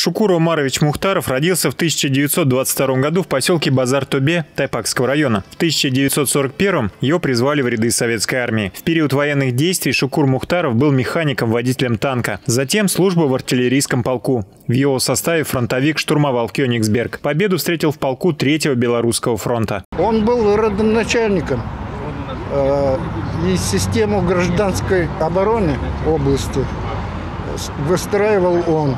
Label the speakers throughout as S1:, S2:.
S1: Шукур Умарович Мухтаров родился в 1922 году в поселке Базар-Тубе Тайпакского района. В 1941 его призвали в ряды советской армии. В период военных действий Шукур Мухтаров был механиком-водителем танка. Затем служба в артиллерийском полку. В его составе фронтовик штурмовал Кёнигсберг. Победу встретил в полку Третьего Белорусского фронта.
S2: Он был родоначальником э, и систему гражданской обороны области выстраивал он.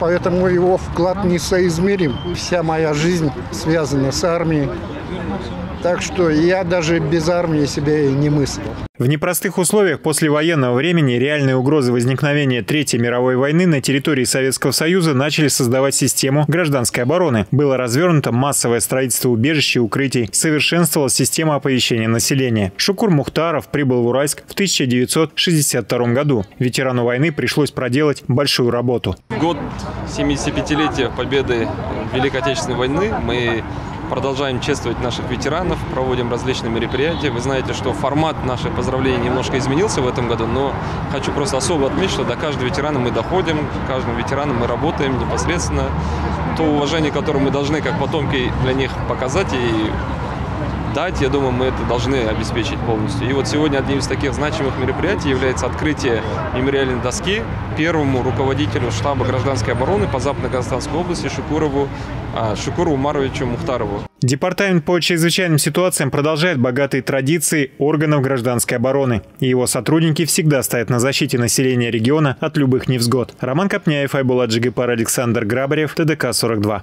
S2: Поэтому его вклад несоизмерим. Вся моя жизнь связана с армией. Так что я даже без армии себя и не мыслил.
S1: В непростых условиях после военного времени реальные угрозы возникновения Третьей мировой войны на территории Советского Союза начали создавать систему гражданской обороны. Было развернуто массовое строительство убежищ и укрытий, совершенствовалась система оповещения населения. Шукур Мухтаров прибыл в Уральск в 1962 году. Ветерану войны пришлось проделать большую работу.
S3: Год 75-летия победы Великой Отечественной войны мы продолжаем чествовать наших ветеранов, проводим различные мероприятия. Вы знаете, что формат наших поздравлений немножко изменился в этом году, но хочу просто особо отметить, что до каждого ветерана мы доходим, каждому ветерану мы работаем непосредственно. То уважение, которое мы должны как потомки для них показать и дать, я думаю, мы это должны обеспечить полностью. И вот сегодня одним из таких значимых мероприятий является открытие мемориальной доски первому руководителю штаба гражданской обороны по Западно-Казахстанской области Шукурову, а, Шукуру Умаровичу Мухтарову.
S1: Департамент по чрезвычайным ситуациям продолжает богатые традиции органов гражданской обороны. И его сотрудники всегда стоят на защите населения региона от любых невзгод. Роман Копняев, Айбула Джигипар, Александр Грабарев, ТДК-42.